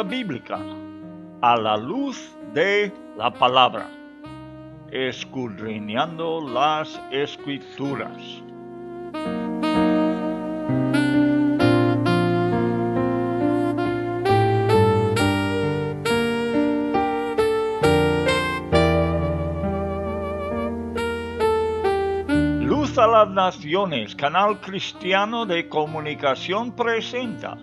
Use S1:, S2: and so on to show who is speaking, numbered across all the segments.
S1: Escuela Bíblica a la luz de la palabra, escudriñando las escrituras. Luz a las Naciones, canal cristiano de comunicación presenta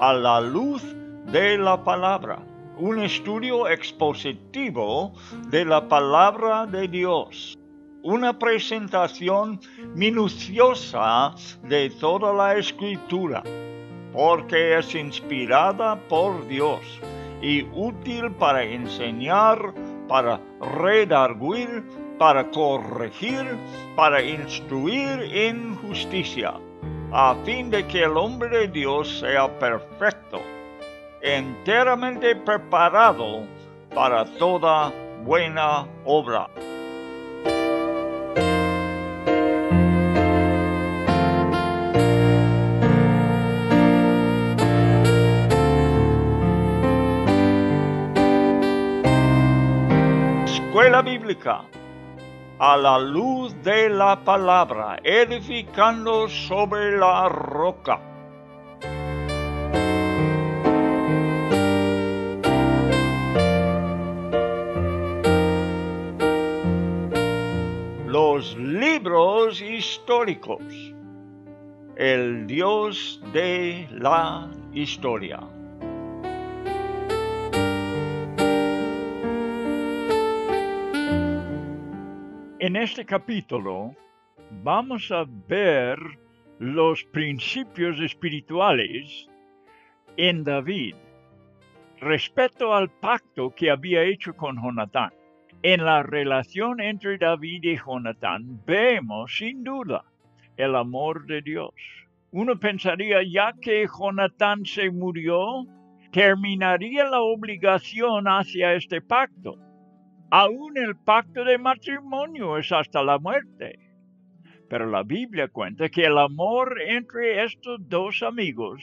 S1: a la luz de la palabra, un estudio expositivo de la palabra de Dios, una presentación minuciosa de toda la escritura, porque es inspirada por Dios y útil para enseñar, para redarguir, para corregir, para instruir en justicia, a fin de que el hombre de Dios sea perfecto enteramente preparado para toda buena obra. Escuela Bíblica a la luz de la palabra, edificando sobre la roca. Históricos. El Dios de la historia. En este capítulo vamos a ver los principios espirituales en David respecto al pacto que había hecho con Jonatán. En la relación entre David y Jonatán vemos sin duda el amor de Dios. Uno pensaría, ya que Jonatán se murió, terminaría la obligación hacia este pacto. Aún el pacto de matrimonio es hasta la muerte. Pero la Biblia cuenta que el amor entre estos dos amigos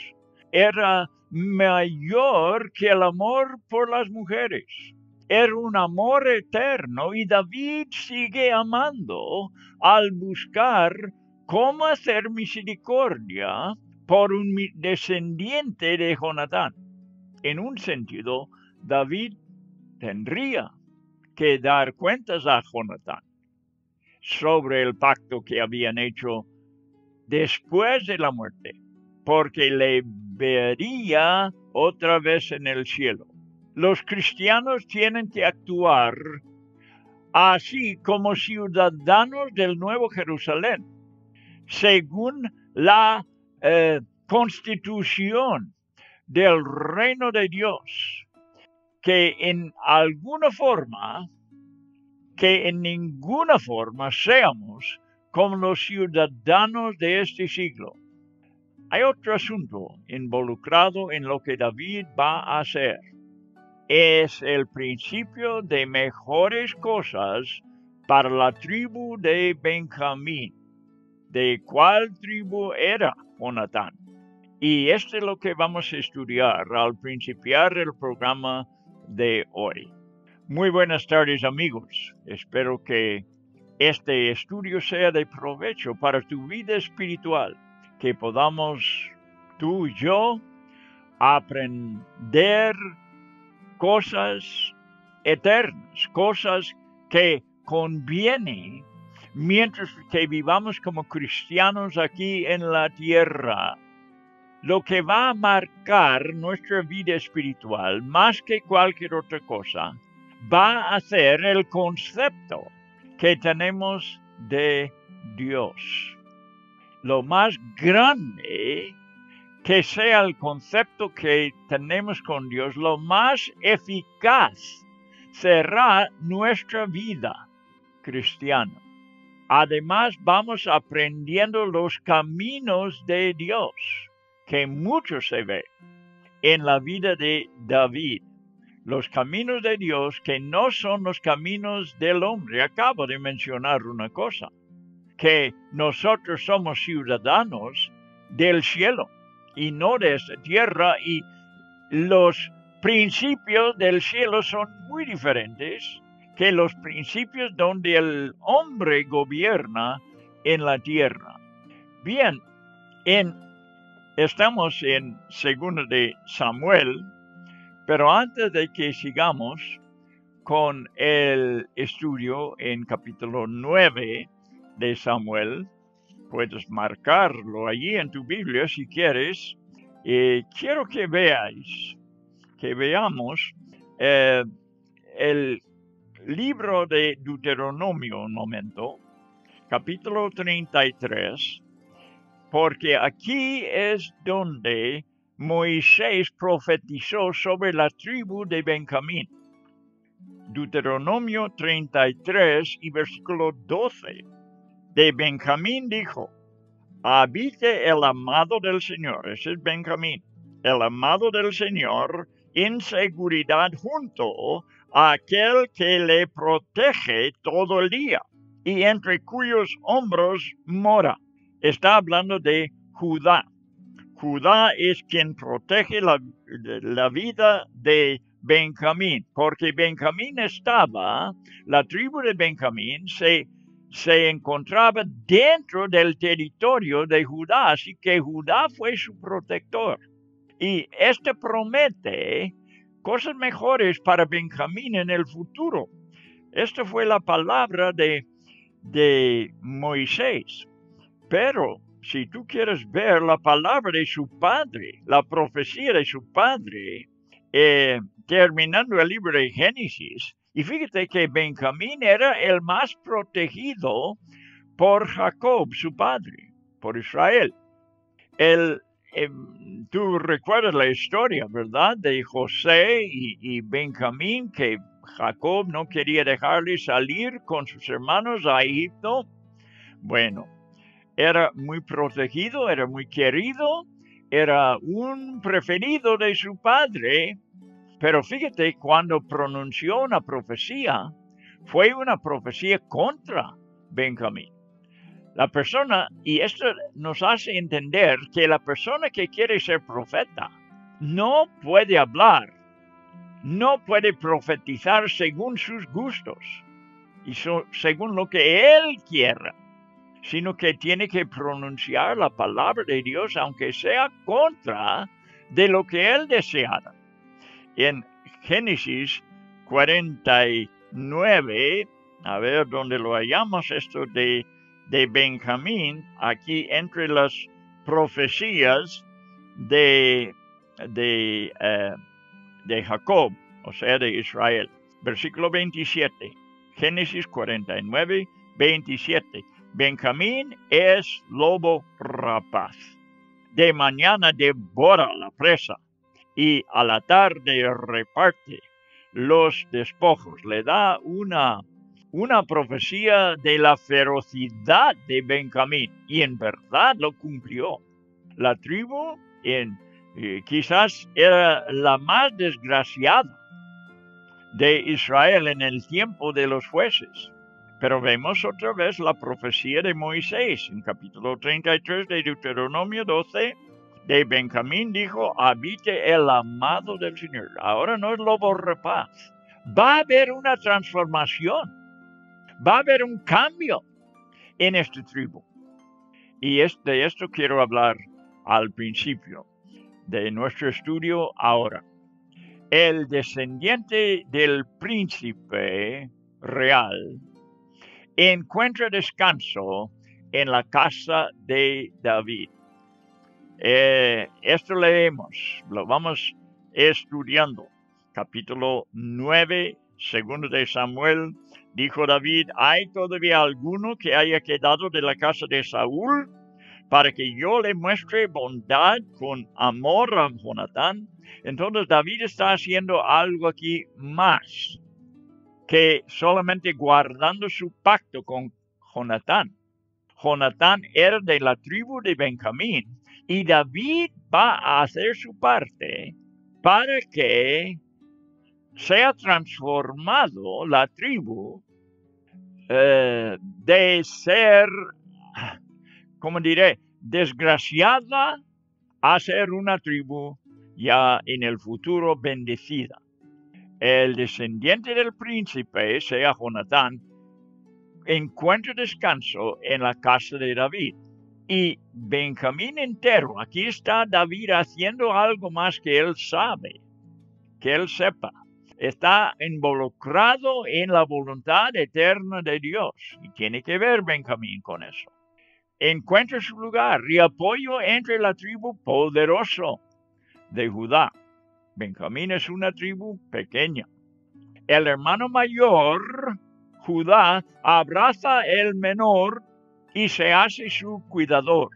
S1: era mayor que el amor por las mujeres era un amor eterno y David sigue amando al buscar cómo hacer misericordia por un descendiente de Jonatán. En un sentido, David tendría que dar cuentas a Jonatán sobre el pacto que habían hecho después de la muerte, porque le vería otra vez en el cielo los cristianos tienen que actuar así como ciudadanos del Nuevo Jerusalén, según la eh, constitución del reino de Dios, que en alguna forma, que en ninguna forma seamos como los ciudadanos de este siglo. Hay otro asunto involucrado en lo que David va a hacer es el principio de mejores cosas para la tribu de Benjamín. ¿De cuál tribu era Jonatán? Y esto es lo que vamos a estudiar al principiar el programa de hoy. Muy buenas tardes amigos. Espero que este estudio sea de provecho para tu vida espiritual, que podamos tú y yo aprender cosas eternas, cosas que convienen mientras que vivamos como cristianos aquí en la tierra. Lo que va a marcar nuestra vida espiritual más que cualquier otra cosa va a ser el concepto que tenemos de Dios. Lo más grande que sea el concepto que tenemos con Dios, lo más eficaz será nuestra vida cristiana. Además, vamos aprendiendo los caminos de Dios, que mucho se ve en la vida de David. Los caminos de Dios que no son los caminos del hombre. Acabo de mencionar una cosa, que nosotros somos ciudadanos del cielo y no de esta tierra y los principios del cielo son muy diferentes que los principios donde el hombre gobierna en la tierra. Bien, en, estamos en segundo de Samuel, pero antes de que sigamos con el estudio en capítulo 9 de Samuel, puedes marcarlo allí en tu Biblia si quieres. Eh, quiero que veáis, que veamos eh, el libro de Deuteronomio un momento, capítulo 33, porque aquí es donde Moisés profetizó sobre la tribu de Benjamín. Deuteronomio 33 y versículo 12. De Benjamín dijo, habite el amado del Señor, ese es Benjamín, el amado del Señor en seguridad junto a aquel que le protege todo el día y entre cuyos hombros mora. Está hablando de Judá. Judá es quien protege la, la vida de Benjamín, porque Benjamín estaba, la tribu de Benjamín se, se encontraba dentro del territorio de Judá, así que Judá fue su protector. Y este promete cosas mejores para Benjamín en el futuro. Esta fue la palabra de, de Moisés. Pero si tú quieres ver la palabra de su padre, la profecía de su padre, eh, terminando el libro de Génesis, y fíjate que Benjamín era el más protegido por Jacob, su padre, por Israel. El, em, tú recuerdas la historia, ¿verdad? De José y, y, Benjamín, que Jacob no quería dejarle salir con sus hermanos a Egipto. Bueno, era muy protegido, era muy querido, era un preferido de su padre, pero fíjate, cuando pronunció una profecía, fue una profecía contra Benjamín. La persona, y esto nos hace entender que la persona que quiere ser profeta no puede hablar, no puede profetizar según sus gustos y según lo que él quiera sino que tiene que pronunciar la palabra de Dios, aunque sea contra de lo que él deseara. En Génesis 49, a ver dónde lo hallamos esto de, de Benjamín, aquí entre las profecías de, de, eh, de Jacob, o sea, de Israel. Versículo 27, Génesis 49, 27. Benjamín es lobo rapaz. De mañana devora la presa y a la tarde reparte los despojos. Le da una, una profecía de la ferocidad de Benjamín y en verdad lo cumplió. La tribu en, eh, quizás era la más desgraciada de Israel en el tiempo de los jueces pero vemos otra vez la profecía de Moisés en capítulo 33 de Deuteronomio 12. De Benjamín dijo, habite el amado del Señor. Ahora no es lobo rapaz. Va a haber una transformación. Va a haber un cambio en esta tribu. Y de esto quiero hablar al principio de nuestro estudio ahora. El descendiente del príncipe real encuentra descanso en la casa de David. Eh, esto leemos, lo vamos estudiando. Capítulo 9, segundo de Samuel, dijo David, ¿hay todavía alguno que haya quedado de la casa de Saúl para que yo le muestre bondad con amor a Jonatán? Entonces David está haciendo algo aquí más que solamente guardando su pacto con Jonatán. Jonatán era de la tribu de Benjamín y David va a hacer su parte para que sea transformado la tribu eh, de ser, como diré, desgraciada a ser una tribu ya en el futuro bendecida. El descendiente del príncipe, sea Jonatán, encuentra descanso en la casa de David. Y Benjamín entero, aquí está David haciendo algo más que él sabe, que él sepa. Está involucrado en la voluntad eterna de Dios y tiene que ver Benjamín con eso. Encuentra su lugar y apoyo entre la tribu poderoso de Judá. Benjamín es una tribu pequeña. El hermano mayor, Judá, abraza el menor y se hace su cuidador.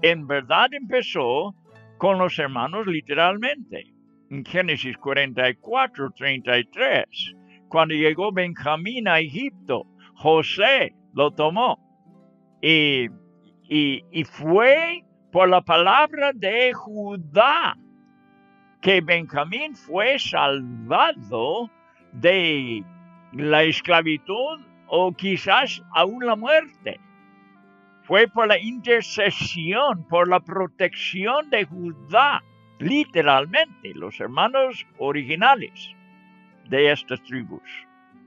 S1: En verdad empezó con los hermanos literalmente. En Génesis 44, 33, cuando llegó Benjamín a Egipto, José lo tomó. Y, y fue por la palabra de Judá que Benjamín fue salvado de la esclavitud o quizás aún la muerte. Fue por la intercesión, por la protección de Judá, literalmente, los hermanos originales de estas tribus.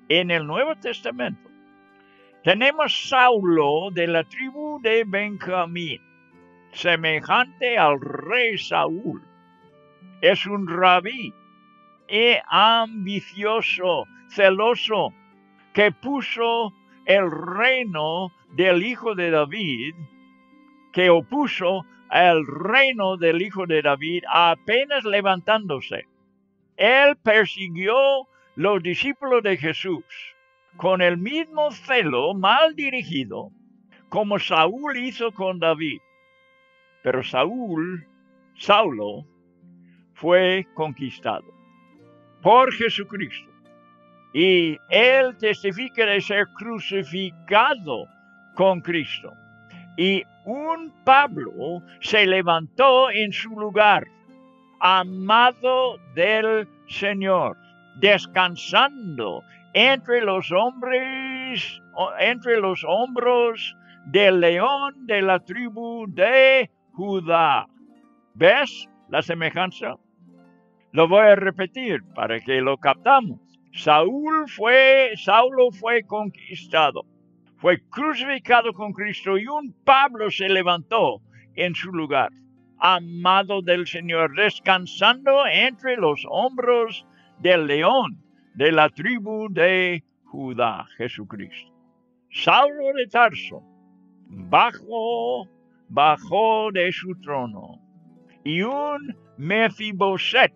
S1: En el Nuevo Testamento tenemos Saulo de la tribu de Benjamín, semejante al rey Saúl es un rabí y ambicioso, celoso, que puso el reino del hijo de David, que opuso al reino del hijo de David apenas levantándose. Él persiguió los discípulos de Jesús con el mismo celo mal dirigido como Saúl hizo con David. Pero Saúl, Saulo, fue conquistado por Jesucristo. Y él testifica de ser crucificado con Cristo. Y un Pablo se levantó en su lugar, amado del Señor, descansando entre los hombres, entre los hombros del león de la tribu de Judá. ¿Ves la semejanza? Lo voy a repetir para que lo captamos. Saúl fue, Saulo fue conquistado, fue crucificado con Cristo y un Pablo se levantó en su lugar, amado del Señor, descansando entre los hombros del león de la tribu de Judá, Jesucristo. Saulo de Tarso bajó, bajó de su trono y un Mefiboset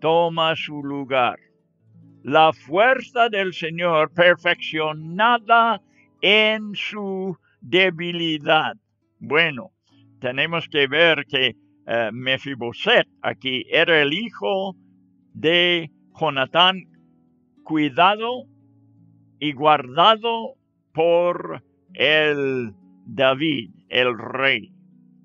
S1: toma su lugar. La fuerza del Señor perfeccionada en su debilidad. Bueno, tenemos que ver que eh, Mefiboset aquí era el hijo de Jonatán, cuidado y guardado por el David, el rey.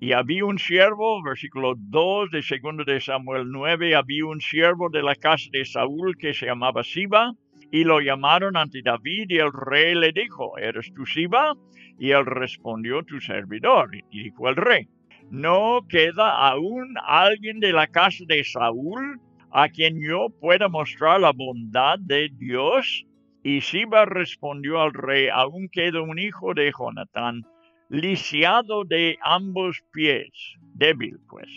S1: Y había un siervo, versículo 2 de 2 de Samuel 9, había un siervo de la casa de Saúl que se llamaba Siba, y lo llamaron ante David y el rey le dijo, ¿eres tú Siba? Y él respondió, tu servidor. Y dijo el rey, ¿no queda aún alguien de la casa de Saúl a quien yo pueda mostrar la bondad de Dios? Y Siba respondió al rey, aún queda un hijo de Jonatán, lisiado de ambos pies, débil pues.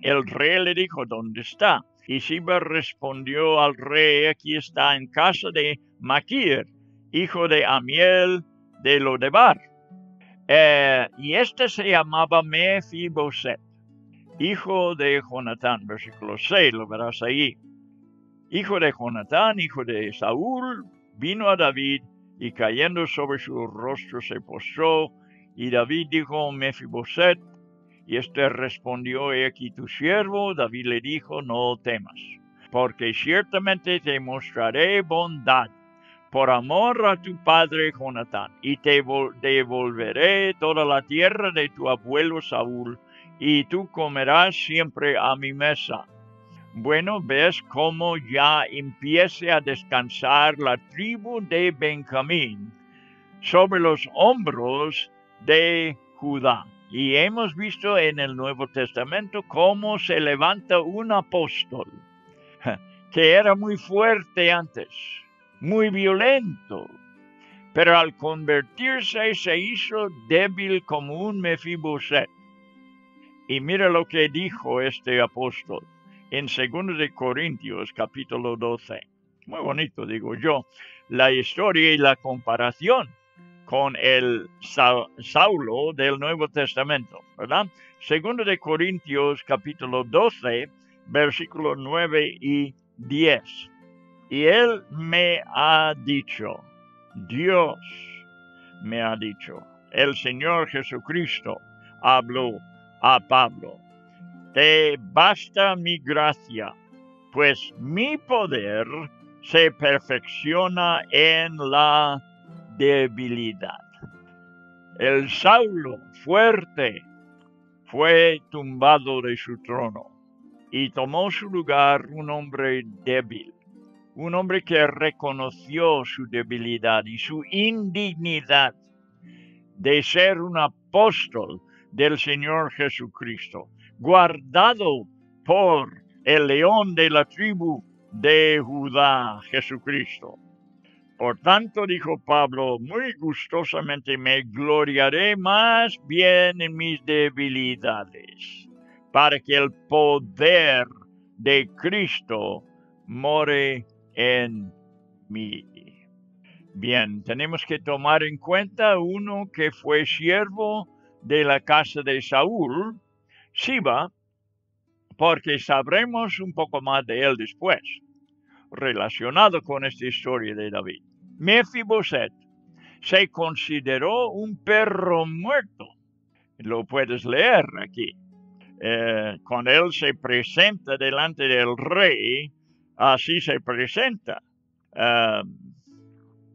S1: El rey le dijo, ¿dónde está? Y Siba respondió al rey, aquí está en casa de Maquir, hijo de Amiel de Lodebar. Eh, y este se llamaba Mefiboset, hijo de Jonatán, versículo 6, lo verás ahí. Hijo de Jonatán, hijo de Saúl, vino a David y cayendo sobre su rostro se postró y David dijo Mefiboset, y éste respondió, he aquí tu siervo. David le dijo, no temas, porque ciertamente te mostraré bondad por amor a tu padre Jonatán, y te devolveré toda la tierra de tu abuelo Saúl, y tú comerás siempre a mi mesa. Bueno, ves cómo ya empiece a descansar la tribu de Benjamín sobre los hombros de Judá. Y hemos visto en el Nuevo Testamento cómo se levanta un apóstol que era muy fuerte antes, muy violento, pero al convertirse se hizo débil como un Mefiboset. Y mira lo que dijo este apóstol en 2 de Corintios capítulo 12. Muy bonito, digo yo, la historia y la comparación con el Saulo del Nuevo Testamento, ¿verdad? Segundo de Corintios capítulo 12, versículos 9 y 10. Y él me ha dicho, Dios me ha dicho, el Señor Jesucristo habló a Pablo, te basta mi gracia, pues mi poder se perfecciona en la debilidad. El Saulo fuerte fue tumbado de su trono y tomó su lugar un hombre débil, un hombre que reconoció su debilidad y su indignidad de ser un apóstol del Señor Jesucristo, guardado por el león de la tribu de Judá, Jesucristo. Por tanto, dijo Pablo, muy gustosamente me gloriaré más bien en mis debilidades, para que el poder de Cristo more en mí. Bien, tenemos que tomar en cuenta uno que fue siervo de la casa de Saúl, Siba, porque sabremos un poco más de él después, relacionado con esta historia de David. Mefiboset se consideró un perro muerto. Lo puedes leer aquí. Eh, cuando él se presenta delante del rey, así se presenta. Eh,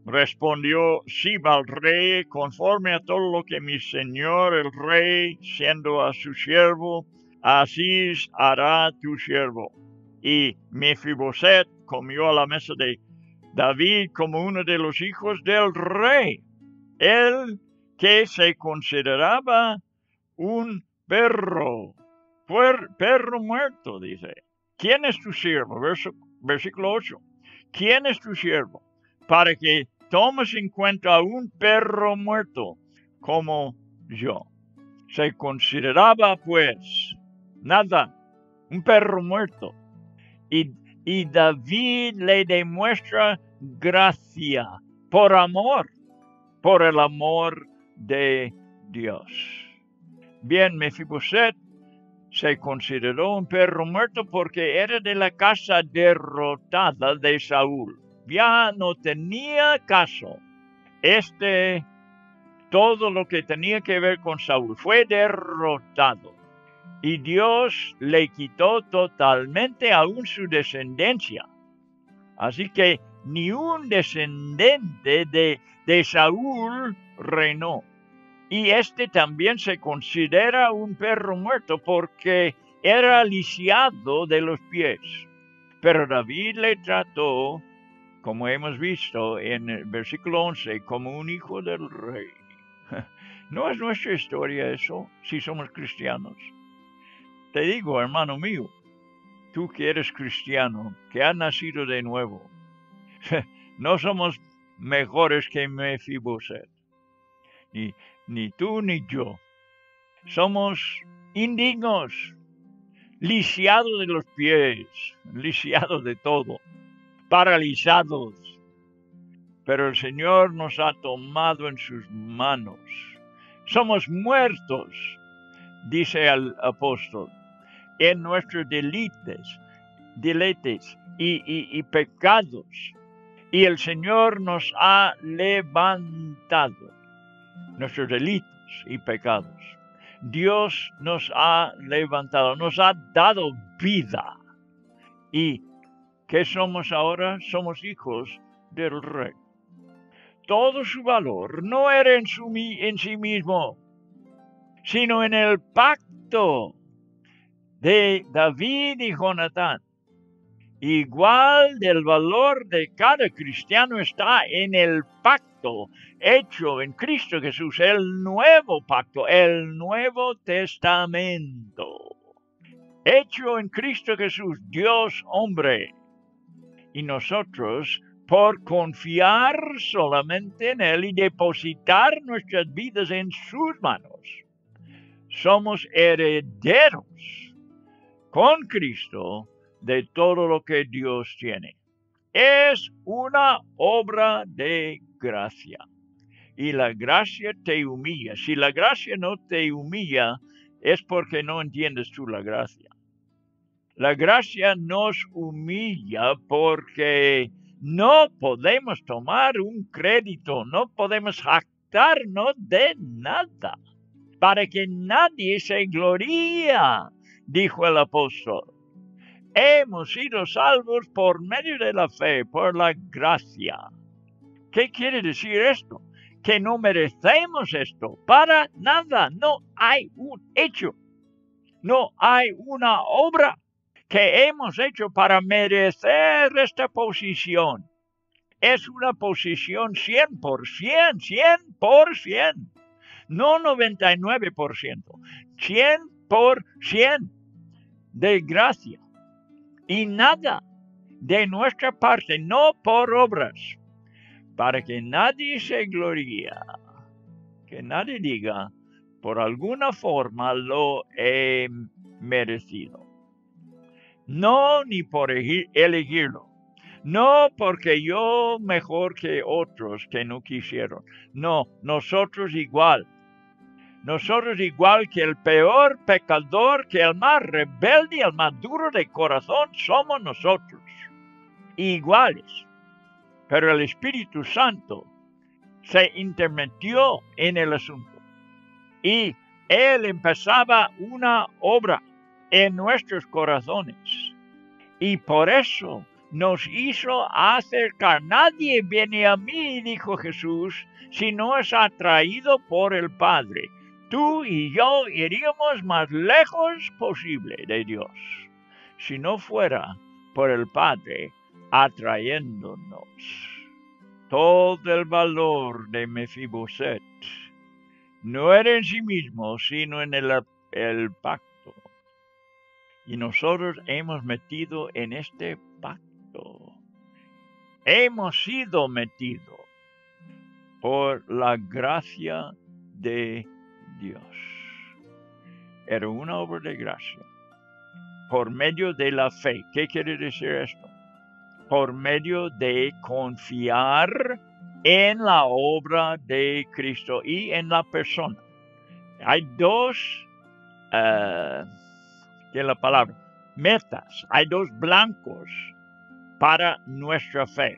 S1: respondió Siba al rey, conforme a todo lo que mi señor el rey, siendo a su siervo, así hará tu siervo. Y Mefiboset comió a la mesa de David como uno de los hijos del rey, él que se consideraba un perro, perro muerto, dice. ¿Quién es tu siervo? versículo 8. ¿Quién es tu siervo? Para que tomes en cuenta a un perro muerto como yo. Se consideraba pues nada, un perro muerto. Y y David le demuestra gracia por amor, por el amor de Dios. Bien, Mefiboset se consideró un perro muerto porque era de la casa derrotada de Saúl. Ya no tenía caso. Este, todo lo que tenía que ver con Saúl, fue derrotado y Dios le quitó totalmente aún su descendencia. Así que ni un descendiente de, de Saúl reinó. Y este también se considera un perro muerto porque era lisiado de los pies. Pero David le trató, como hemos visto en el versículo 11, como un hijo del rey. ¿No es nuestra historia eso, si somos cristianos? Te digo, hermano mío, tú que eres cristiano, que has nacido de nuevo, no somos mejores que Mefiboset, ni, ni tú ni yo. Somos indignos, lisiados de los pies, lisiados de todo, paralizados. Pero el Señor nos ha tomado en sus manos. Somos muertos, dice el apóstol en nuestros delitos, deletes y, pecados. Y el Señor nos ha levantado nuestros delitos y pecados. Dios nos ha levantado, nos ha dado vida. ¿Y qué somos ahora? Somos hijos del Rey. Todo su valor no era en, en sí mismo, sino en el pacto de David y Jonatán. igual del valor de cada cristiano está en el pacto hecho en Cristo Jesús, el nuevo pacto, el nuevo testamento. Hecho en Cristo Jesús, Dios hombre. Y nosotros, por confiar solamente en Él y depositar nuestras vidas en sus manos, somos herederos con Cristo de todo lo que Dios tiene. Es una obra de gracia. Y la gracia te humilla. Si la gracia no te humilla, es porque no entiendes tú la gracia. La gracia nos humilla porque no podemos tomar un crédito, no podemos jactarnos de nada, para que nadie se gloría, dijo el apóstol hemos sido salvos por medio de la fe, por la gracia. ¿Qué quiere decir esto? Que no merecemos esto. Para nada. No hay un hecho. No hay una obra que hemos hecho para merecer esta posición. Es una posición 100%, 100%. No 99%. 100% de gracia y nada de nuestra parte, no por obras, para que nadie se gloría, que nadie diga, por alguna forma lo he merecido. No ni por elegirlo, no porque yo mejor que otros que no quisieron, no, nosotros igual nosotros igual que el peor pecador, que el más rebelde, el más duro de corazón, somos nosotros. Iguales. Pero el Espíritu Santo se intermetió en el asunto. Y Él empezaba una obra en nuestros corazones. Y por eso nos hizo acercar. Nadie viene a mí, dijo Jesús, si no es atraído por el Padre tú y yo iríamos más lejos posible de Dios si no fuera por el Padre atrayéndonos. Todo el valor de Mefiboset no era en sí mismo, sino en el, pacto. Y nosotros hemos metido en este pacto. Hemos sido metidos por la gracia de Dios. Era una obra de gracia por medio de la fe. ¿Qué quiere decir esto? Por medio de confiar en la obra de Cristo y en la persona. Hay dos, uh, ¿qué la palabra? Metas, hay dos blancos para nuestra fe.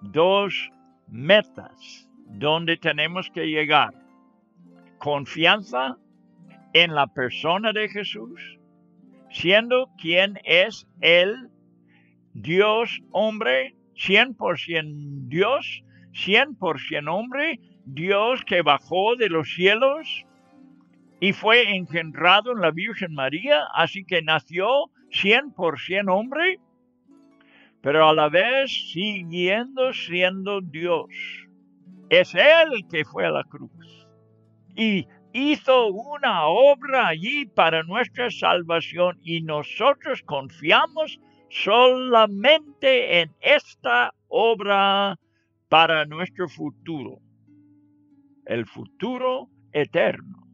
S1: Dos metas donde tenemos que llegar confianza en la persona de Jesús, siendo quien es Él, Dios hombre, 100% Dios, 100% hombre, Dios que bajó de los cielos y fue engendrado en la Virgen María, así que nació 100% hombre, pero a la vez siguiendo siendo Dios. Es Él que fue a la cruz y hizo una obra allí para nuestra salvación y nosotros confiamos solamente en esta obra para nuestro futuro, el futuro eterno,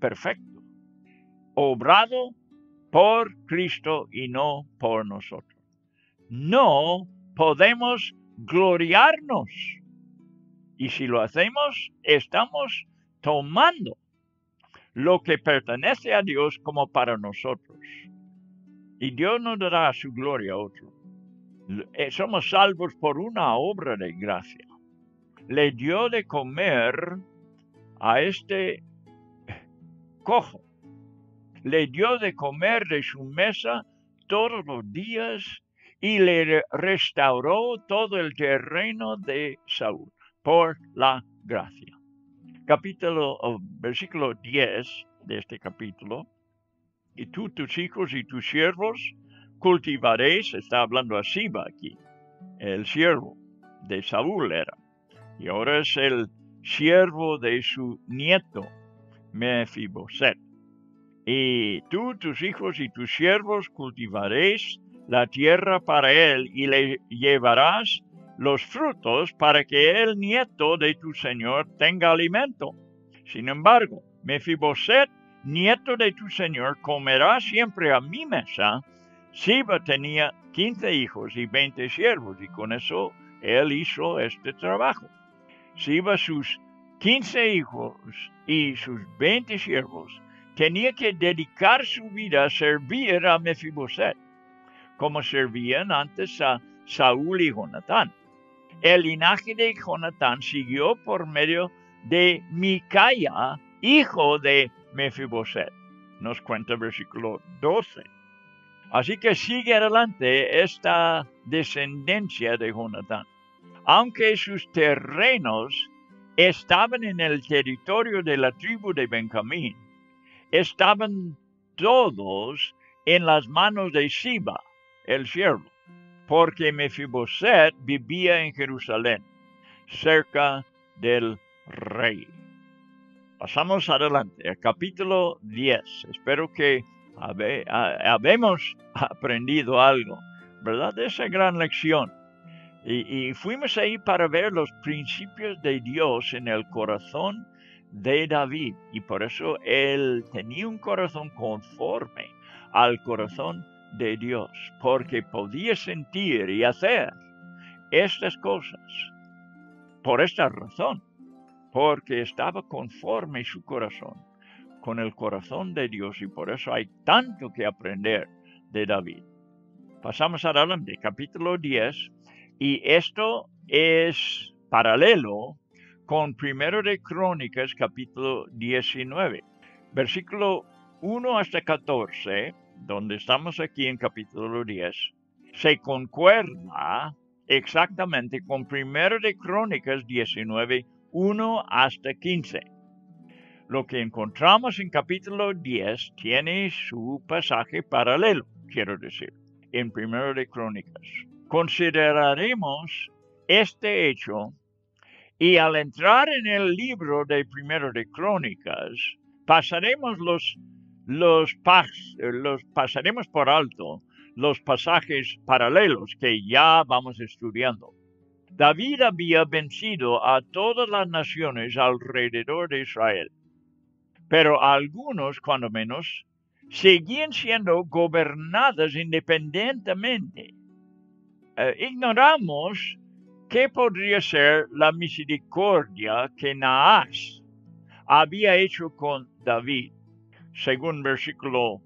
S1: perfecto, obrado por Cristo y no por nosotros. No podemos gloriarnos. Y si lo hacemos, estamos tomando lo que pertenece a Dios como para nosotros. Y Dios no dará su gloria a otro. Eh, somos salvos por una obra de gracia. Le dio de comer a este cojo. Le dio de comer de su mesa todos los días y le restauró todo el terreno de Saúl por la gracia capítulo, versículo 10 de este capítulo, y tú, tus hijos y tus siervos cultivaréis, está hablando a Siba aquí, el siervo de Saúl era, y ahora es el siervo de su nieto, Mefiboset. Y tú, tus hijos y tus siervos cultivaréis la tierra para él y le llevarás los frutos para que el nieto de tu señor tenga alimento. Sin embargo, Mefiboset, nieto de tu señor, comerá siempre a mi mesa. Siba tenía quince hijos y veinte siervos, y con eso él hizo este trabajo. Siba sus quince hijos y sus veinte siervos tenía que dedicar su vida a servir a Mefiboset, como servían antes a Saúl y Jonatán. El linaje de Jonatán siguió por medio de Micaya, hijo de Mefiboset. Nos cuenta el versículo 12. Así que sigue adelante esta descendencia de Jonatán. Aunque sus terrenos estaban en el territorio de la tribu de Benjamín, estaban todos en las manos de Siba, el siervo, porque Mefiboset vivía en Jerusalén, cerca del rey. Pasamos adelante al capítulo 10. Espero que habemos aprendido algo, ¿verdad? De esa gran lección. Y, fuimos ahí para ver los principios de Dios en el corazón de David. Y por eso él tenía un corazón conforme al corazón de Dios, porque podía sentir y hacer estas cosas. Por esta razón, porque estaba conforme su corazón con el corazón de Dios y por eso hay tanto que aprender de David. Pasamos adelante, capítulo 10, y esto es paralelo con Primero de Crónicas, capítulo 19, versículo 1 hasta 14, donde estamos aquí en capítulo 10, se concuerda exactamente con Primero de Crónicas 19, 1 hasta 15. Lo que encontramos en capítulo 10 tiene su pasaje paralelo, quiero decir, en Primero de Crónicas. Consideraremos este hecho y al entrar en el libro de Primero de Crónicas, pasaremos los, los, los pasaremos por alto los pasajes paralelos que ya vamos estudiando. David había vencido a todas las naciones alrededor de Israel, pero algunos, cuando menos, seguían siendo gobernadas independientemente. Eh, ignoramos qué podría ser la misericordia que Naas había hecho con David, según versículo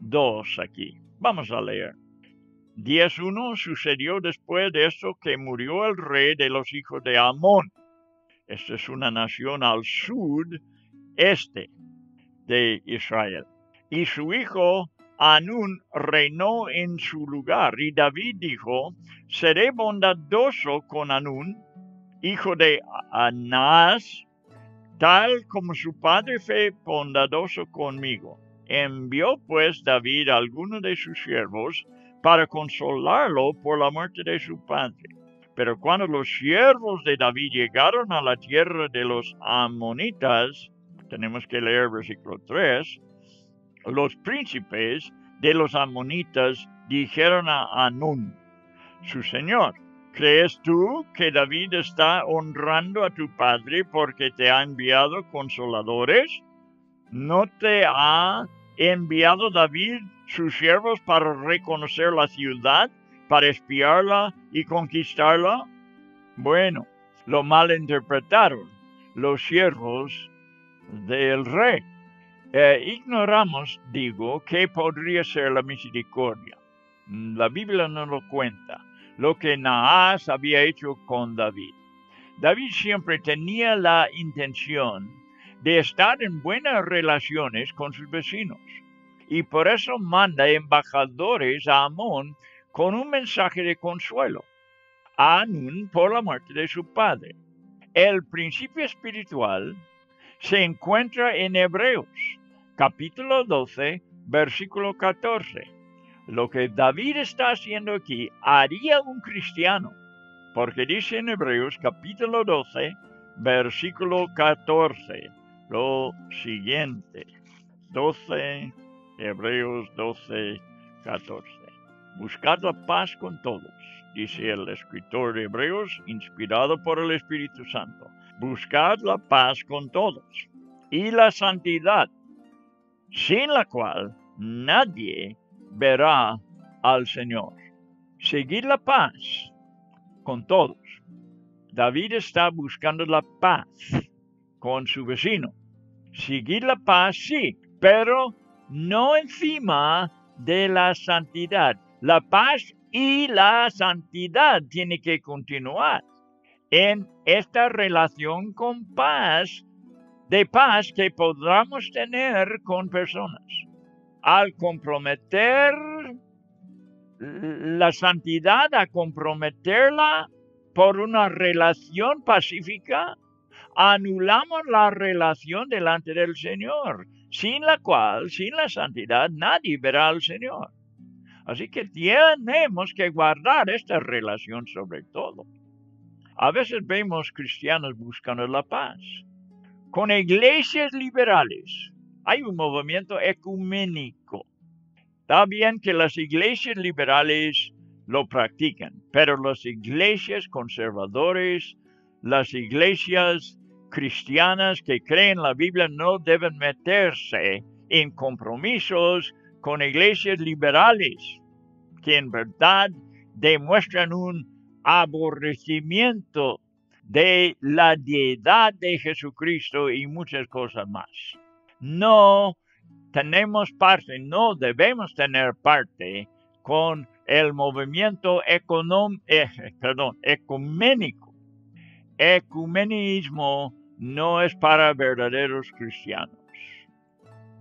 S1: 2 aquí. Vamos a leer. 10.1 sucedió después de esto que murió el rey de los hijos de Amón. Esta es una nación al sur este de Israel. Y su hijo Anún reinó en su lugar. Y David dijo, seré bondadoso con Anún, hijo de Anás, tal como su padre fue bondadoso conmigo. Envió pues David a algunos de sus siervos para consolarlo por la muerte de su padre. Pero cuando los siervos de David llegaron a la tierra de los amonitas, tenemos que leer versículo 3, los príncipes de los amonitas dijeron a Anún, su señor, ¿crees tú que David está honrando a tu padre porque te ha enviado consoladores? ¿No te ha enviado David sus siervos para reconocer la ciudad, para espiarla y conquistarla? Bueno, lo malinterpretaron los siervos del rey. Eh, ignoramos, digo, qué podría ser la misericordia. La Biblia no lo cuenta, lo que Naas había hecho con David. David siempre tenía la intención de estar en buenas relaciones con sus vecinos. Y por eso manda embajadores a Amón con un mensaje de consuelo. A Anún por la muerte de su padre. El principio espiritual se encuentra en Hebreos, capítulo 12, versículo 14. Lo que David está haciendo aquí haría un cristiano, porque dice en Hebreos capítulo 12, versículo 14, lo siguiente. 12, Hebreos 12, 14. Buscad la paz con todos, dice el escritor de Hebreos, inspirado por el Espíritu Santo. Buscad la paz con todos y la santidad, sin la cual nadie verá al Señor. Seguir la paz con todos. David está buscando la paz con su vecino. Seguir la paz, sí, pero no encima de la santidad. La paz y la santidad tiene que continuar en esta relación con paz, de paz que podamos tener con personas. Al comprometer la santidad, a comprometerla por una relación pacífica, anulamos la relación delante del Señor, sin la cual, sin la santidad, nadie verá al Señor. Así que tenemos que guardar esta relación sobre todo. A veces vemos cristianos buscando la paz. Con iglesias liberales hay un movimiento ecuménico. Está bien que las iglesias liberales lo practican, pero las iglesias conservadores, las iglesias cristianas que creen la Biblia no deben meterse en compromisos con iglesias liberales que en verdad demuestran un aborrecimiento de la deidad de Jesucristo y muchas cosas más. No tenemos parte, no debemos tener parte con el movimiento económico, eh, ecuménico. Ecumenismo no es para verdaderos cristianos.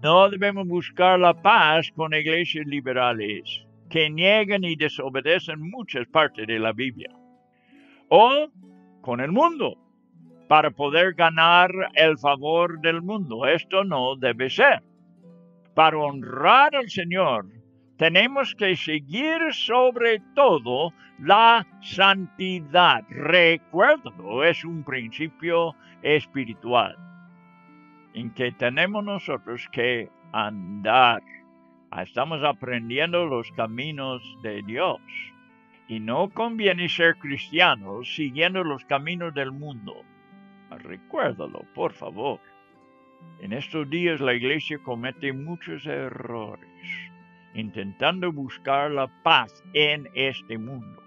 S1: No debemos buscar la paz con iglesias liberales que niegan y desobedecen muchas partes de la Biblia. O con el mundo, para poder ganar el favor del mundo. Esto no debe ser. Para honrar al Señor, tenemos que seguir sobre todo la santidad. Recuerdo, es un principio espiritual en que tenemos nosotros que andar. Estamos aprendiendo los caminos de Dios. Y no conviene ser cristianos siguiendo los caminos del mundo. Recuérdalo, por favor. En estos días la iglesia comete muchos errores, intentando buscar la paz en este mundo.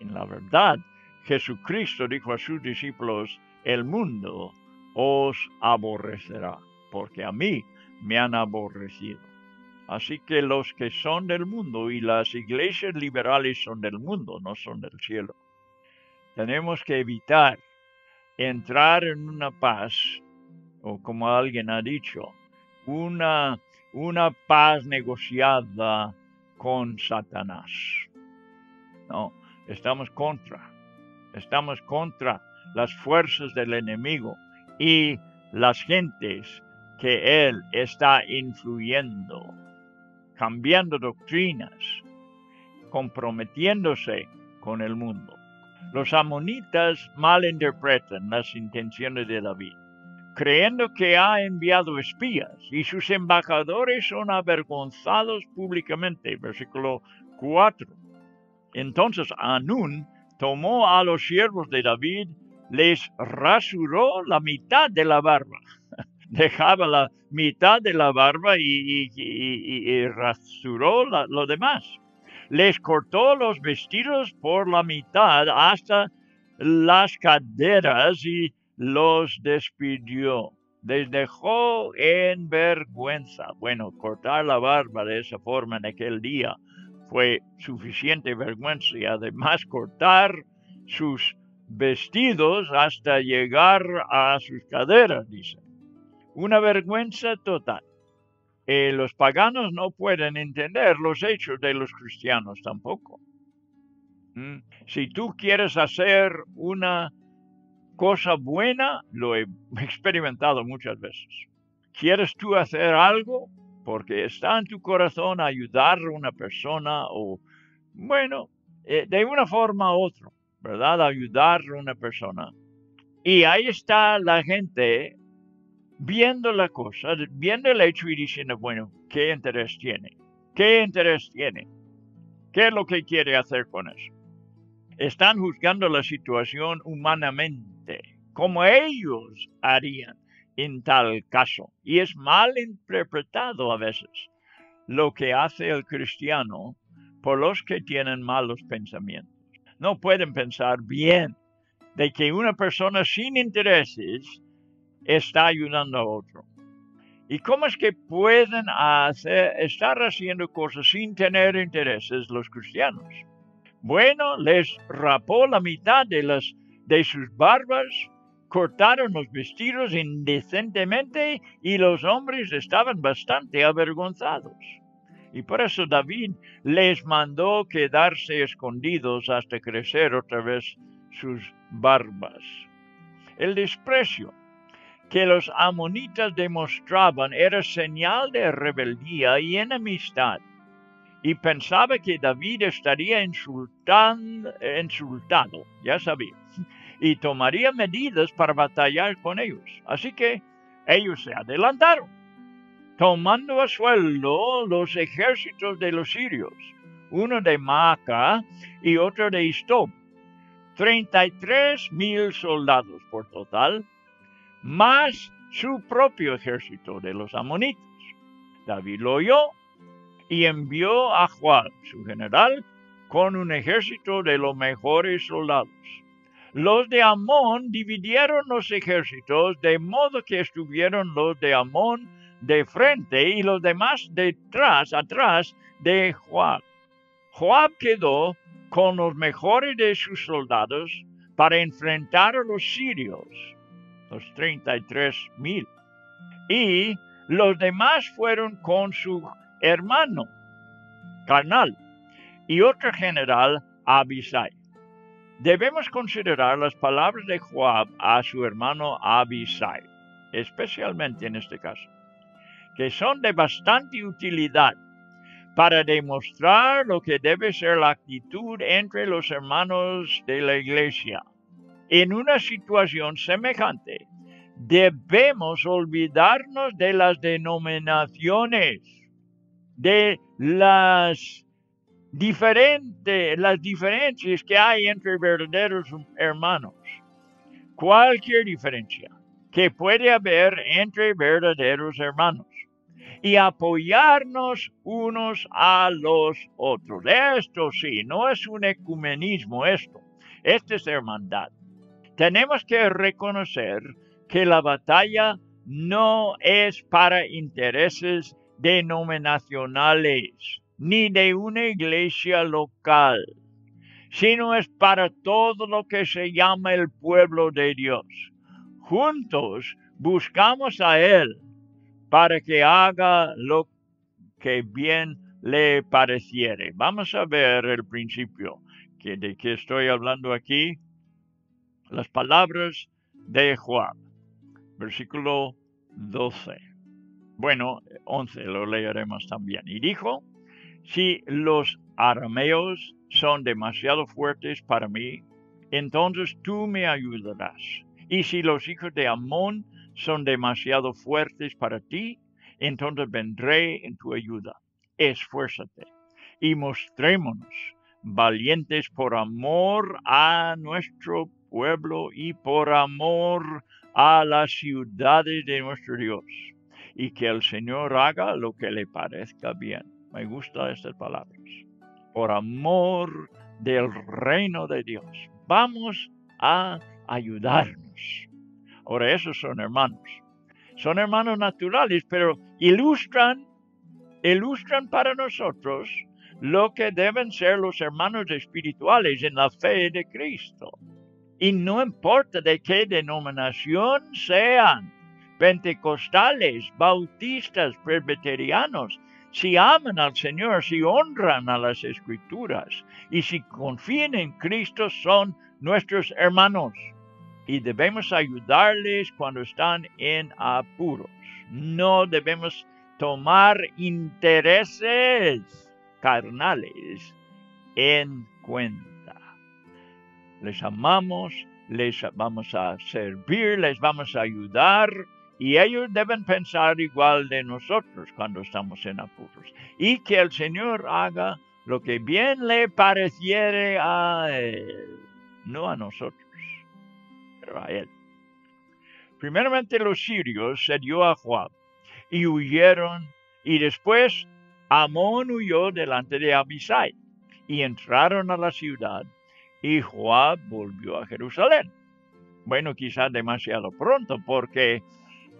S1: En la verdad, Jesucristo dijo a sus discípulos, el mundo os aborrecerá, porque a mí me han aborrecido. Así que los que son del mundo y las iglesias liberales son del mundo, no son del cielo. Tenemos que evitar entrar en una paz, o como alguien ha dicho, una, una paz negociada con Satanás. No, estamos contra, estamos contra las fuerzas del enemigo y las gentes que él está influyendo, cambiando doctrinas, comprometiéndose con el mundo. Los amonitas malinterpretan las intenciones de David, creyendo que ha enviado espías y sus embajadores son avergonzados públicamente. Versículo 4. Entonces Anún tomó a los siervos de David, les rasuró la mitad de la barba. Dejaba la mitad de la barba y, rasuró lo demás. Les cortó los vestidos por la mitad hasta las caderas y los despidió. Les dejó en vergüenza. Bueno, cortar la barba de esa forma en aquel día fue suficiente vergüenza y además cortar sus vestidos hasta llegar a sus caderas, dice. Una vergüenza total. Eh, los paganos no pueden entender los hechos de los cristianos tampoco. ¿Mm? Si tú quieres hacer una cosa buena, lo he experimentado muchas veces. ¿Quieres tú hacer algo porque está en tu corazón ayudar a una persona o, bueno, eh, de una forma u otra, ¿verdad? Ayudar a una persona. Y ahí está la gente viendo la cosa, viendo el hecho y diciendo, bueno, ¿qué interés tiene? ¿Qué interés tiene? ¿Qué es lo que quiere hacer con eso? Están juzgando la situación humanamente, como ellos harían en tal caso. Y es mal interpretado a veces lo que hace el cristiano por los que tienen malos pensamientos. No pueden pensar bien de que una persona sin intereses está ayudando a otro. ¿Y cómo es que pueden hacer, estar haciendo cosas sin tener intereses los cristianos? Bueno, les rapó la mitad de, las, de sus barbas, cortaron los vestidos indecentemente y los hombres estaban bastante avergonzados. Y por eso David les mandó quedarse escondidos hasta crecer otra vez sus barbas. El desprecio que los amonitas demostraban era señal de rebeldía y enemistad. Y pensaba que David estaría insultado, ya sabía, y tomaría medidas para batallar con ellos. Así que ellos se adelantaron, tomando a sueldo los ejércitos de los sirios, uno de Maca y otro de Istob, treinta y tres mil soldados por total, más su propio ejército de los amonitas. David lo oyó y envió a Juan, su general, con un ejército de los mejores soldados. Los de Amón dividieron los ejércitos de modo que estuvieron los de Amón de frente y los demás detrás, atrás de Joab. Joab quedó con los mejores de sus soldados para enfrentar a los sirios los 33 mil. Y los demás fueron con su hermano carnal y otro general Abisai. Debemos considerar las palabras de Joab a su hermano Abisai, especialmente en este caso, que son de bastante utilidad para demostrar lo que debe ser la actitud entre los hermanos de la iglesia en una situación semejante, debemos olvidarnos de las denominaciones, de las diferentes, las diferencias que hay entre verdaderos hermanos. Cualquier diferencia que puede haber entre verdaderos hermanos y apoyarnos unos a los otros. Esto sí, no es un ecumenismo esto, esto es hermandad tenemos que reconocer que la batalla no es para intereses denominacionales ni de una iglesia local, sino es para todo lo que se llama el pueblo de Dios. Juntos buscamos a Él para que haga lo que bien le pareciere. Vamos a ver el principio de que estoy hablando aquí las palabras de Juan, versículo 12. Bueno, 11 lo leeremos también. Y dijo, si los arameos son demasiado fuertes para mí, entonces tú me ayudarás. Y si los hijos de Amón son demasiado fuertes para ti, entonces vendré en tu ayuda. Esfuérzate y mostrémonos valientes por amor a nuestro pueblo y por amor a las ciudades de nuestro Dios. Y que el Señor haga lo que le parezca bien. Me gustan estas palabras. Por amor del reino de Dios. Vamos a ayudarnos. Ahora, esos son hermanos. Son hermanos naturales, pero ilustran, ilustran para nosotros lo que deben ser los hermanos espirituales en la fe de Cristo. Y no importa de qué denominación sean, pentecostales, bautistas, presbiterianos, si aman al Señor, si honran a las escrituras y si confían en Cristo, son nuestros hermanos. Y debemos ayudarles cuando están en apuros. No debemos tomar intereses carnales en cuenta. Les amamos, les vamos a servir, les vamos a ayudar y ellos deben pensar igual de nosotros cuando estamos en apuros. Y que el Señor haga lo que bien le pareciere a Él, no a nosotros, pero a Él. Primeramente los sirios se dio a Joab y huyeron, y después Amón huyó delante de Abisai, y entraron a la ciudad, y Joab volvió a Jerusalén. Bueno, quizás demasiado pronto, porque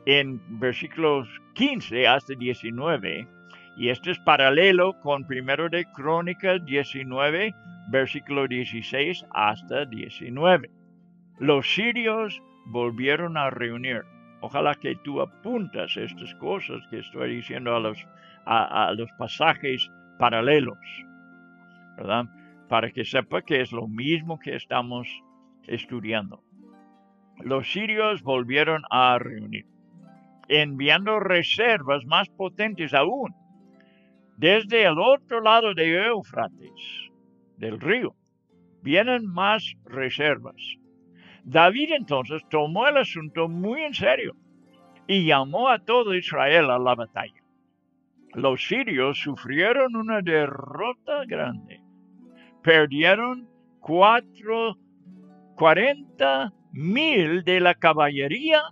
S1: en versículos 15 hasta 19, y esto es paralelo con primero de Crónicas 19, versículo 16 hasta 19. Los sirios volvieron a reunir. Ojalá que tú apuntas estas cosas que estoy diciendo a los, a, los pasajes paralelos, ¿verdad? Para que sepa que es lo mismo que estamos estudiando. Los sirios volvieron a reunir, enviando reservas más potentes aún desde el otro lado de Eufrates, del río. Vienen más reservas. David entonces tomó el asunto muy en serio y llamó a todo Israel a la batalla. Los sirios sufrieron una derrota grande. Perdieron cuatro, cuarenta mil de la caballería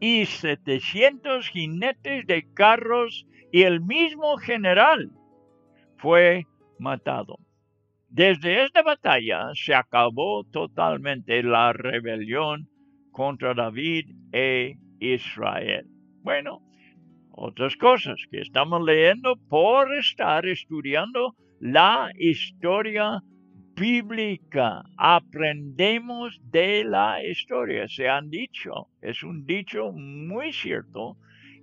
S1: y setecientos jinetes de carros y el mismo general fue matado. Desde esta batalla se acabó totalmente la rebelión contra David e Israel. Bueno, otras cosas que estamos leyendo por estar estudiando la historia bíblica. Aprendemos de la historia. Se han dicho, es un dicho muy cierto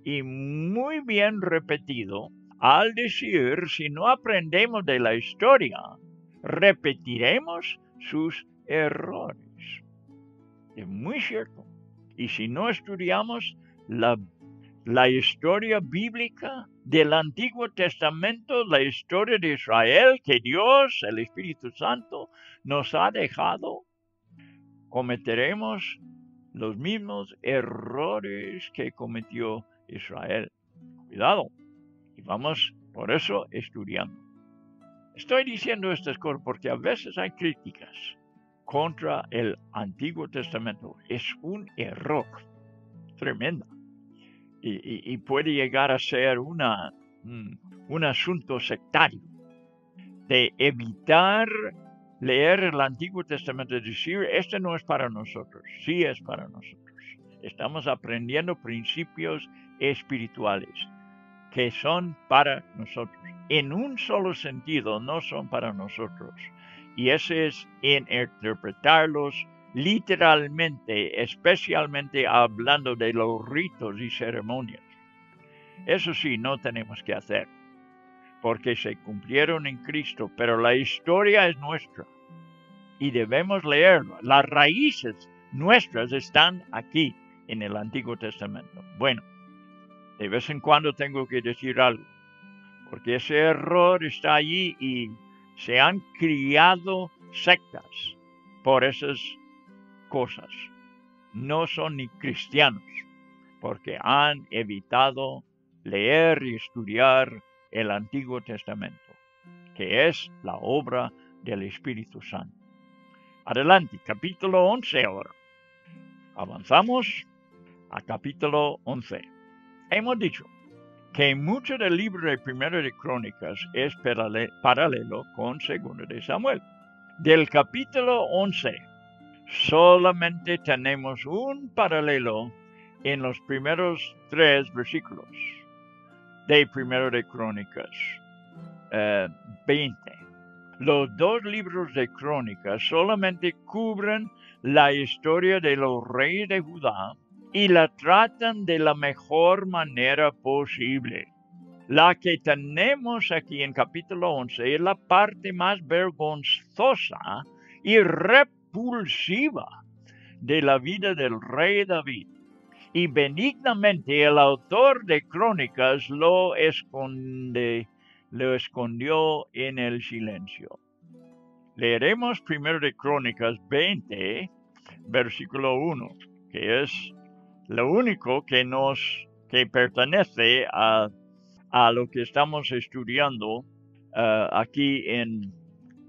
S1: y muy bien repetido al decir, si no aprendemos de la historia, repetiremos sus errores. Es muy cierto. Y si no estudiamos la, la historia bíblica del Antiguo Testamento, la historia de Israel que Dios, el Espíritu Santo, nos ha dejado, cometeremos los mismos errores que cometió Israel. Cuidado. Y vamos por eso estudiando. Estoy diciendo estas cosas porque a veces hay críticas contra el Antiguo Testamento. Es un error tremendo. Y, puede llegar a ser una, un asunto sectario de evitar leer el Antiguo Testamento y decir, este no es para nosotros, sí es para nosotros. Estamos aprendiendo principios espirituales que son para nosotros en un solo sentido no son para nosotros. Y ese es en interpretarlos literalmente, especialmente hablando de los ritos y ceremonias. Eso sí, no tenemos que hacer, porque se cumplieron en Cristo, pero la historia es nuestra y debemos leerlo. Las raíces nuestras están aquí en el Antiguo Testamento. Bueno, de vez en cuando tengo que decir algo porque ese error está allí y se han criado sectas por esas cosas. No son ni cristianos, porque han evitado leer y estudiar el Antiguo Testamento, que es la obra del Espíritu Santo. Adelante, capítulo 11 ahora. Avanzamos a capítulo 11. Hemos dicho, que mucho del libro de Primero de Crónicas es paralelo con Segundo de Samuel. Del capítulo 11 solamente tenemos un paralelo en los primeros tres versículos de Primero de Crónicas 20. Eh, los dos libros de Crónicas solamente cubren la historia de los reyes de Judá y la tratan de la mejor manera posible. La que tenemos aquí en capítulo 11 es la parte más vergonzosa y de la vida del rey David. y benignamente el autor de crónicas lo esconde, lo escondió en el silencio. Leeremos primero de Crónicas 20, versículo 1, que es lo único que nos que pertenece a, lo que estamos estudiando eh, aquí en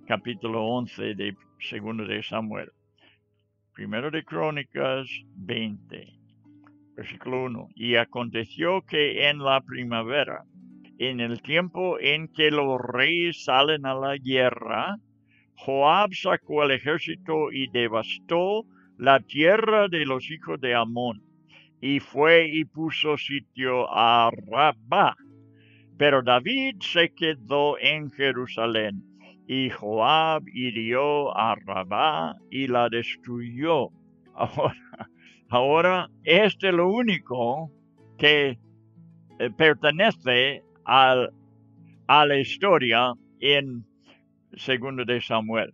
S1: capítulo 11 de segundo de Samuel. Primero de Crónicas 20, versículo 1. Y aconteció que en la primavera, en el tiempo en que los reyes salen a la guerra, Joab sacó el ejército y devastó la tierra de los hijos de Amón, y fue y puso sitio a Rabá. Pero David se quedó en Jerusalén, y Joab hirió a Rabá y la destruyó. Ahora, ahora este es lo único que eh, pertenece al, a la historia en segundo de Samuel.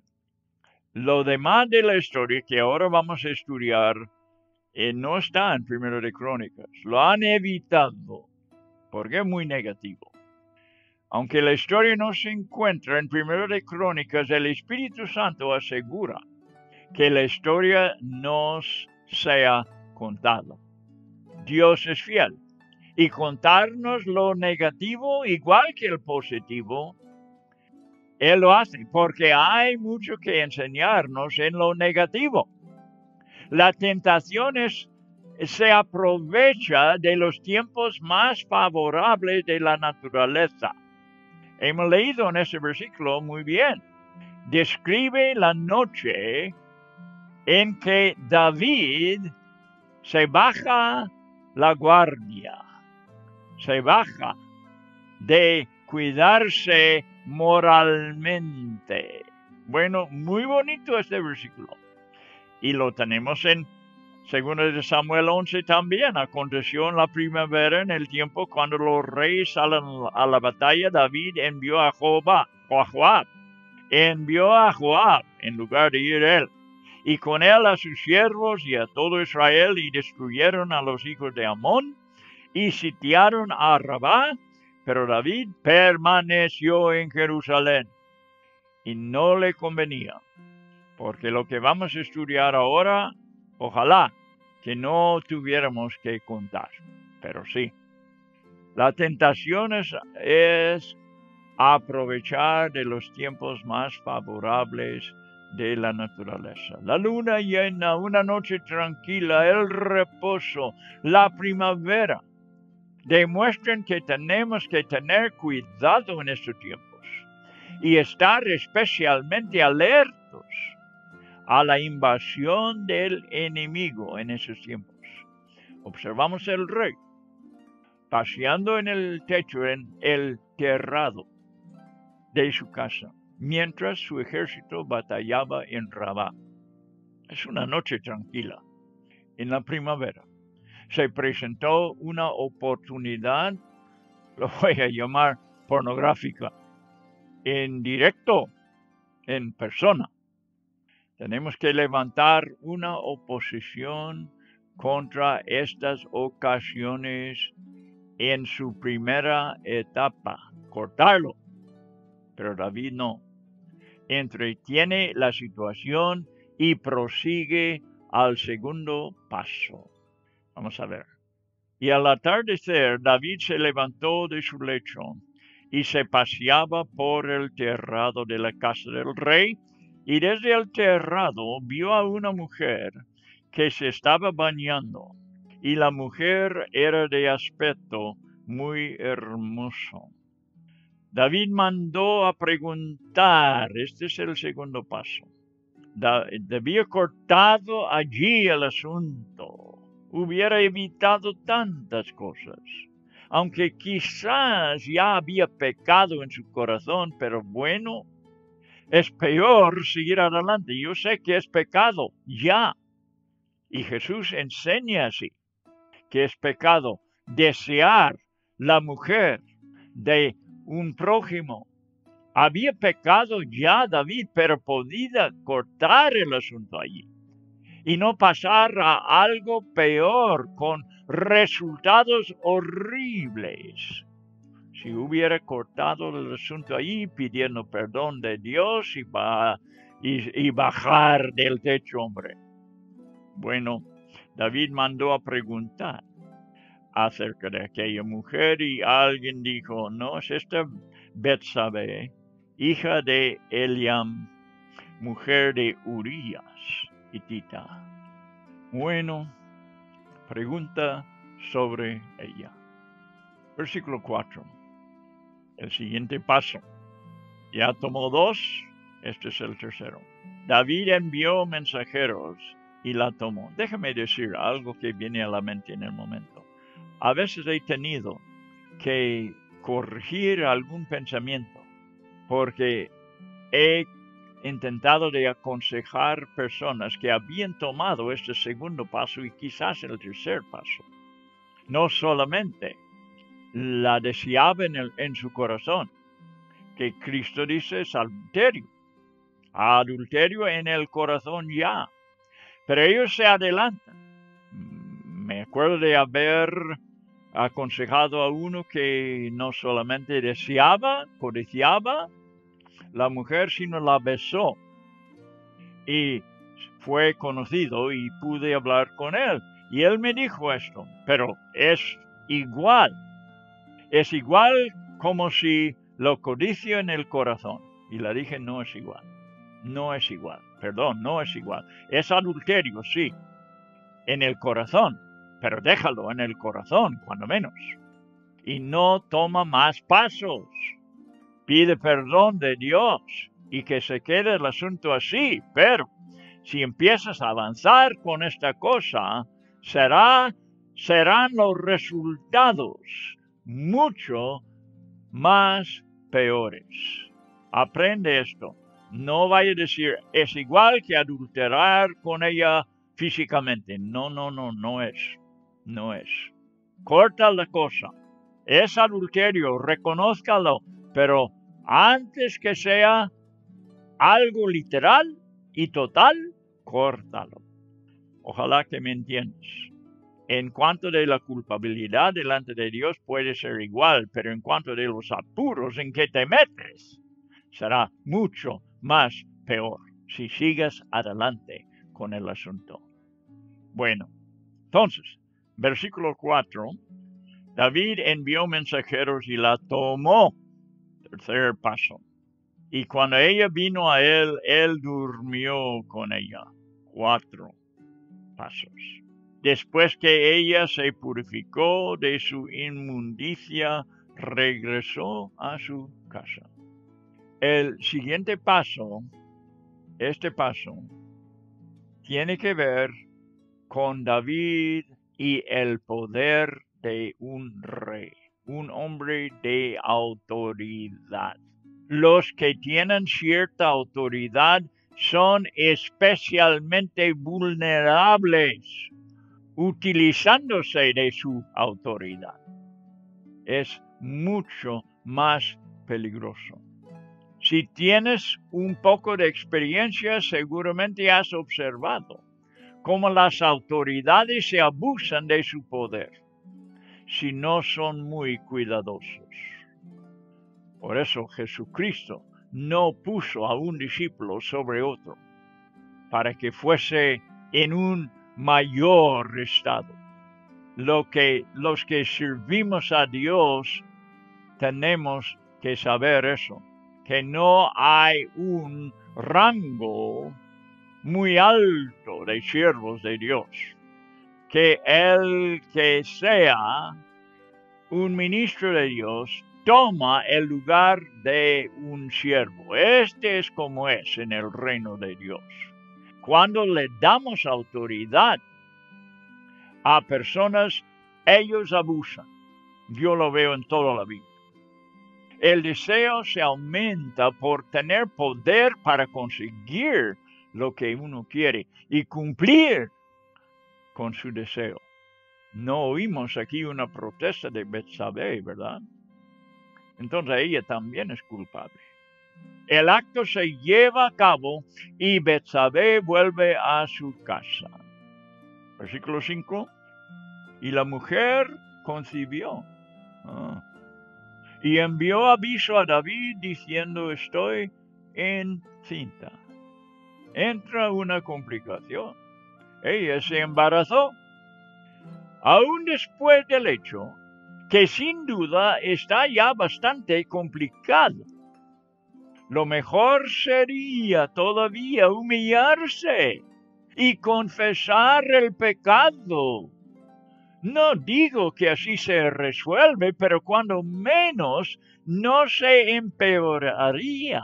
S1: Lo demás de la historia que ahora vamos a estudiar eh, no está en primero de Crónicas. Lo han evitado porque es muy negativo. Aunque la historia no se encuentra en primero de Crónicas, el Espíritu Santo asegura que la historia nos sea contada. Dios es fiel y contarnos lo negativo igual que el positivo él lo hace porque hay mucho que enseñarnos en lo negativo. La tentación se aprovecha de los tiempos más favorables de la naturaleza. Hemos leído en ese versículo muy bien. Describe la noche en que David se baja la guardia, se baja de cuidarse moralmente. Bueno, muy bonito este versículo. Y lo tenemos en 2 de Samuel 11 también. Aconteció en la primavera, en el tiempo cuando los reyes salen a la batalla, David envió a Joab, a Joab. Envió a Joab en lugar de ir él. Y con él a sus siervos y a todo Israel y destruyeron a los hijos de Amón y sitiaron a Rabá pero David permaneció en Jerusalén y no le convenía, porque lo que vamos a estudiar ahora, ojalá que no tuviéramos que contar, pero sí. La tentación es, aprovechar de los tiempos más favorables de la naturaleza. La luna llena, una noche tranquila, el reposo, la primavera demuestran que tenemos que tener cuidado en estos tiempos y estar especialmente alertos a la invasión del enemigo en esos tiempos. Observamos el rey paseando en el techo, en el terrado de su casa, mientras su ejército batallaba en Rabá. Es una noche tranquila, en la primavera se presentó una oportunidad, lo voy a llamar pornográfica, en directo, en persona. Tenemos que levantar una oposición contra estas ocasiones en su primera etapa, cortarlo. Pero David no. Entretiene la situación y prosigue al segundo paso. Vamos a ver. Y al atardecer David se levantó de su lecho y se paseaba por el terrado de la casa del rey, y desde el terrado vio a una mujer que se estaba bañando, y la mujer era de aspecto muy hermoso. David mandó a preguntar, este es el segundo paso. Debía cortado allí el asunto hubiera evitado tantas cosas. Aunque quizás ya había pecado en su corazón, pero bueno, es peor seguir adelante. Yo sé que es pecado, ya. Y Jesús enseña así, que es pecado desear la mujer de un prójimo. Había pecado ya David, pero podía cortar el asunto allí. y no pasar a algo peor con resultados horribles. Si hubiera cortado el asunto ahí pidiendo perdón de Dios y, bajar del techo, hombre. Bueno, David mandó a preguntar acerca de aquella mujer y alguien dijo, no, es esta Betsabe, hija de Eliam, mujer de Urias, Tita. Bueno, pregunta sobre ella. Versículo 4. El siguiente paso. Ya tomó dos, este es el tercero. David envió mensajeros y la tomó. Déjame decir algo que viene a la mente en el momento. A veces he tenido que corregir algún pensamiento porque he intentado de aconsejar personas que habían tomado este segundo paso y quizás el tercer paso. No solamente la deseaban en, en su corazón, que Cristo dice es adulterio, adulterio en el corazón ya, pero ellos se adelantan. Me acuerdo de haber aconsejado a uno que no solamente deseaba, codiciaba la mujer, sino la besó. Y fue conocido y pude hablar con él. Y él me dijo esto, pero es igual. Es igual como si lo codicio en el corazón. Y le dije, no es igual. No es igual perdón, no es igual. Es adulterio, sí, en el corazón, pero déjalo en el corazón, cuando menos. Y no toma más pasos. Pide perdón de Dios y que se quede el asunto así, pero si empiezas a avanzar con esta cosa, será, serán los resultados mucho más peores. Aprende esto. No vaya a decir, es igual que adulterar con ella físicamente. No, no, no, no es. No es. Corta la cosa. Es adulterio, reconózcalo, pero antes que sea algo literal y total, córtalo. Ojalá que me entiendas. En cuanto de la culpabilidad delante de Dios puede ser igual, pero en cuanto de los apuros en que te metes, será mucho más peor si sigas adelante con el asunto. Bueno, entonces, versículo 4, David envió mensajeros y la tomó. Tercer paso. Y cuando ella vino a él, él durmió con ella. Cuatro pasos. Después que ella se purificó de su inmundicia, regresó a su casa. El siguiente paso, este paso, tiene que ver con David y el poder de un rey, un hombre de autoridad. Los que tienen cierta autoridad son especialmente vulnerables utilizándose de su autoridad. Es mucho más peligroso. Si tienes un poco de experiencia, seguramente has observado cómo las autoridades se abusan de su poder si no son muy cuidadosos. Por eso Jesucristo no puso a un discípulo sobre otro, para que fuese en un mayor estado. Lo que los que servimos a Dios tenemos que saber eso que no hay un rango muy alto de siervos de Dios. Que el que sea un ministro de Dios toma el lugar de un siervo. Este es como es en el reino de Dios. Cuando le damos autoridad a personas, ellos abusan. Yo lo veo en toda la vida. El deseo se aumenta por tener poder para conseguir lo que uno quiere y cumplir con su deseo. No oímos aquí una protesta de Betsabé, ¿verdad? Entonces ella también es culpable. El acto se lleva a cabo y Betsabé vuelve a su casa. Versículo 5. Y la mujer concibió. Ah. y envió aviso a David diciendo estoy encinta. Entra una complicación. Ella se embarazó. Aún después del hecho, que sin duda está ya bastante complicado. Lo mejor sería todavía humillarse y confesar el pecado. No digo que así se resuelve, pero cuando menos no se empeoraría.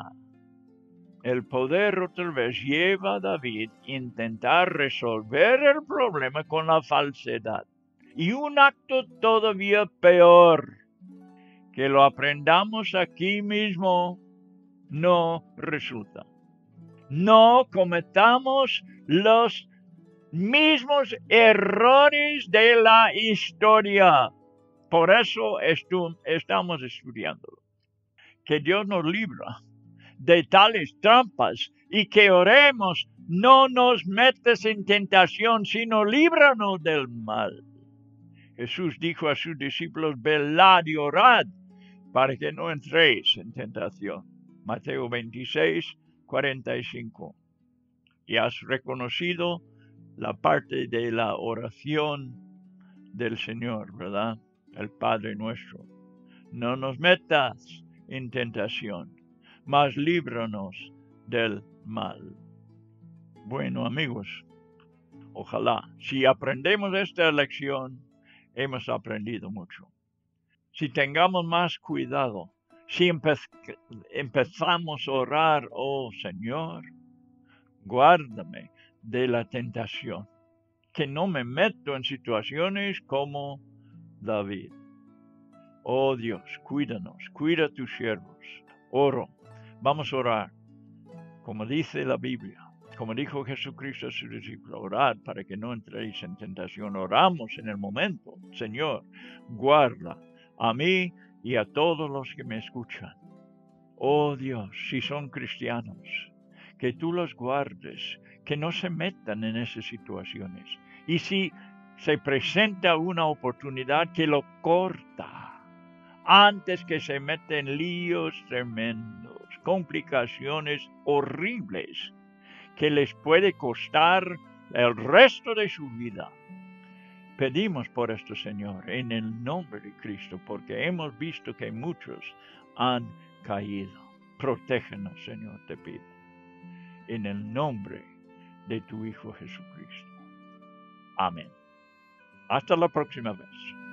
S1: El poder otra vez lleva a David a intentar resolver el problema con la falsedad. Y un acto todavía peor, que lo aprendamos aquí mismo, no resulta. No cometamos los mismos errores de la historia. Por eso estamos estudiándolo. Que Dios nos libra de tales trampas y que oremos, no nos metes en tentación, sino líbranos del mal. Jesús dijo a sus discípulos, velad y orad para que no entréis en tentación. Mateo 26, 45. Y has reconocido la parte de la oración del Señor, ¿verdad? El Padre nuestro. No nos metas en tentación, mas líbranos del mal. Bueno, amigos, ojalá, si aprendemos esta lección, hemos aprendido mucho. Si tengamos más cuidado si empezamos a orar, oh Señor, guárdame de la tentación, que no me meto en situaciones como David. Oh Dios, cuídanos, cuida a tus siervos. Oro, vamos a orar, como dice la Biblia, como dijo Jesucristo a su discípulo, orar para que no entréis en tentación. Oramos en el momento, Señor, guarda a mí y a todos los que me escuchan. Oh Dios, si son cristianos, que tú los guardes, que no se metan en esas situaciones. Y si se presenta una oportunidad, que lo corta antes que se meten líos tremendos, complicaciones horribles que les puede costar el resto de su vida. Pedimos por esto, Señor, en el nombre de Cristo, porque hemos visto que muchos han caído. Protégenos, Señor, te pido. En el nombre de tu Hijo Jesucristo. Amén. Hasta la próxima vez.